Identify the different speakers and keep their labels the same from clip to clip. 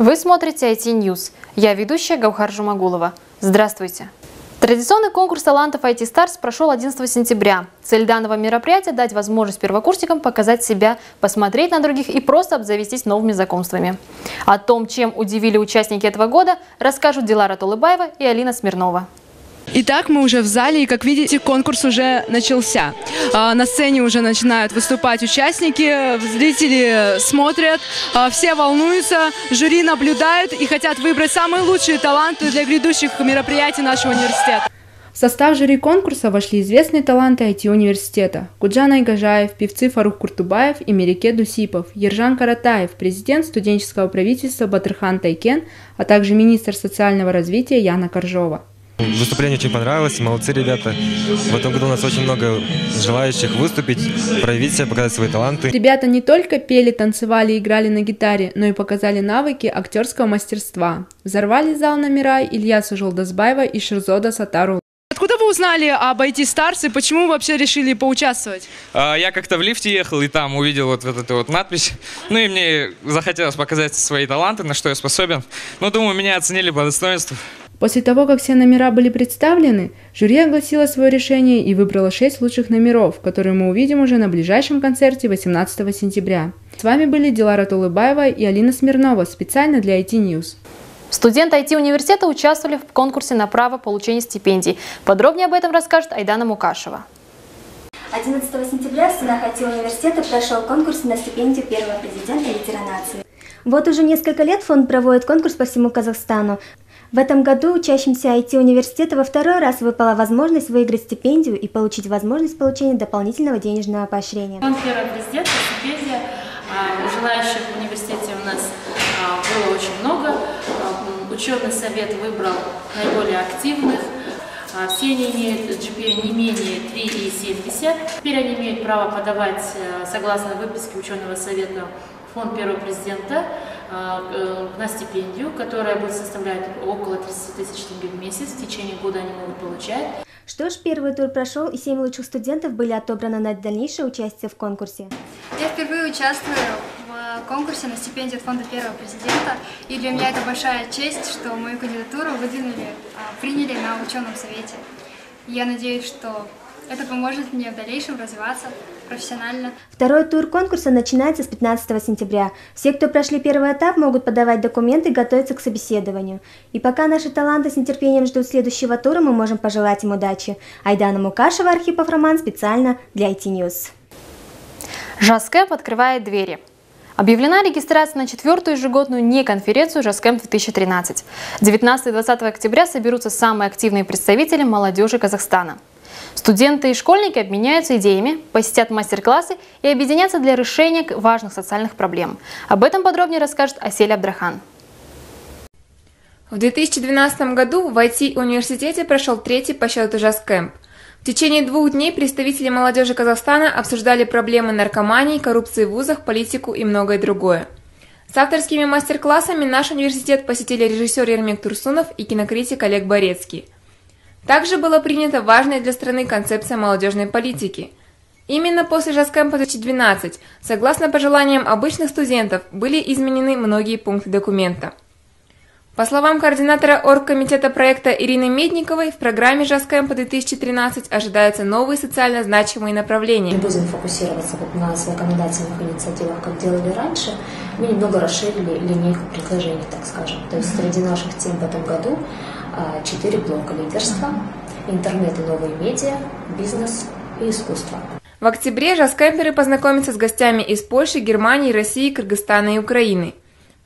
Speaker 1: Вы смотрите IT News. Я ведущая Гаухар Жумагулова. Здравствуйте. Традиционный конкурс талантов IT Stars прошел 11 сентября. Цель данного мероприятия – дать возможность первокурсникам показать себя, посмотреть на других и просто обзавестись новыми знакомствами. О том, чем удивили участники этого года, расскажут Дилара Толыбаева и Алина Смирнова.
Speaker 2: Итак, мы уже в зале, и, как видите, конкурс уже начался. А, на сцене уже начинают выступать участники, зрители смотрят, а, все волнуются, жюри наблюдают и хотят выбрать самые лучшие таланты для грядущих мероприятий нашего университета. В состав жюри конкурса вошли известные таланты IT-университета. Куджан Айгажаев, певцы Фарух Куртубаев и Мерике Дусипов, Ержан Каратаев, президент студенческого правительства Батырхан Тайкен, а также министр социального развития Яна Коржова.
Speaker 3: Выступление очень понравилось, молодцы ребята. В этом году у нас очень много желающих выступить, проявить себя, показать свои таланты.
Speaker 2: Ребята не только пели, танцевали и играли на гитаре, но и показали навыки актерского мастерства. Взорвали зал номера Ильяса Жолдасбаева и Шерзода Сатару. Откуда вы узнали об IT Stars и почему вообще решили поучаствовать?
Speaker 4: А, я как-то в лифте ехал и там увидел вот, вот эту вот надпись. Ну и мне захотелось показать свои таланты, на что я способен. Ну, думаю, меня оценили по достоинству.
Speaker 2: После того, как все номера были представлены, жюри огласило свое решение и выбрало 6 лучших номеров, которые мы увидим уже на ближайшем концерте 18 сентября. С вами были Дилара Тулыбаева и Алина Смирнова специально для IT News.
Speaker 1: Студенты IT-университета участвовали в конкурсе на право получения стипендий. Подробнее об этом расскажет Айдана Мукашева.
Speaker 5: 11 сентября в стенах IT-университета прошел конкурс на стипендию первого президента лидера нации. Вот уже несколько лет фонд проводит конкурс по всему Казахстану. В этом году учащимся IT-университета во второй раз выпала возможность выиграть стипендию и получить возможность получения дополнительного денежного поощрения.
Speaker 6: Фонд первого президента, стипендия. А, желающих в университете у нас а, было очень много. А, учебный совет выбрал наиболее активных. Все они имеют GPA не менее 3,70. Теперь они имеют право подавать, согласно выписке ученого совета, фонд первого президента э, на стипендию, которая будет составлять около 30 тысяч тенге в месяц. В течение года они могут получать.
Speaker 5: Что ж, первый тур прошел, и семь лучших студентов были отобраны на дальнейшее участие в конкурсе.
Speaker 7: Я впервые участвую в конкурсе на стипендию от фонда первого президента, и для меня это большая честь, что мою кандидатуру выдвинули, а, приняли на ученом совете. Я надеюсь, что это поможет мне в дальнейшем развиваться профессионально.
Speaker 5: Второй тур конкурса начинается с 15 сентября. Все, кто прошли первый этап, могут подавать документы и готовиться к собеседованию. И пока наши таланты с нетерпением ждут следующего тура, мы можем пожелать им удачи. Айдана Мукашева, Архипов Роман, специально для IT News.
Speaker 1: Жаскэп открывает двери. Объявлена регистрация на четвертую ежегодную неконференцию «Жаскэмп 2013». 19-20 октября соберутся самые активные представители молодежи Казахстана – Студенты и школьники обменяются идеями, посетят мастер-классы и объединятся для решения важных социальных проблем. Об этом подробнее расскажет Асель Абдрахан.
Speaker 8: В 2012 году в IT-университете прошел третий по счету ЖАСКэмп. В течение двух дней представители молодежи Казахстана обсуждали проблемы наркомании, коррупции в вузах, политику и многое другое. С авторскими мастер-классами наш университет посетили режиссер Ермек Турсунов и кинокритик Олег Борецкий – также была принята важная для страны концепция молодежной политики. Именно после Жаскэмпа 2012, согласно пожеланиям обычных студентов, были изменены многие пункты документа. По словам координатора оргкомитета проекта Ирины Медниковой, в программе Жаскэмпа 2013 ожидаются новые социально значимые направления.
Speaker 9: Не будем фокусироваться вот на законодательных инициативах, как делали раньше. Мы немного расширили линейку предложений, так скажем. То есть среди наших тем в этом году четыре блока лидерства, интернет и новые медиа, бизнес и искусство.
Speaker 8: В октябре жаскемперы познакомятся с гостями из Польши, Германии, России, Кыргызстана и Украины.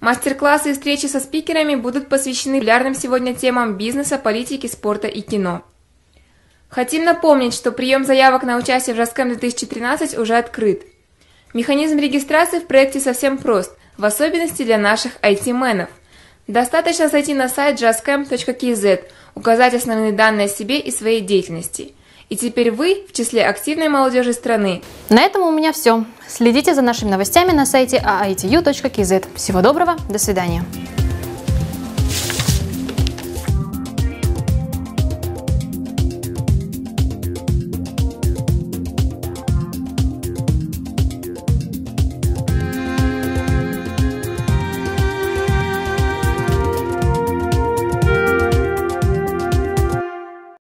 Speaker 8: Мастер-классы и встречи со спикерами будут посвящены популярным сегодня темам бизнеса, политики, спорта и кино. Хотим напомнить, что прием заявок на участие в Жаскэм 2013 уже открыт. Механизм регистрации в проекте совсем прост, в особенности для наших IT-менов – Достаточно зайти на сайт jazzcamp.kz, указать основные данные о себе и своей деятельности. И теперь вы в числе активной молодежи страны.
Speaker 1: На этом у меня все. Следите за нашими новостями на сайте aaitu.kz. Всего доброго, до свидания.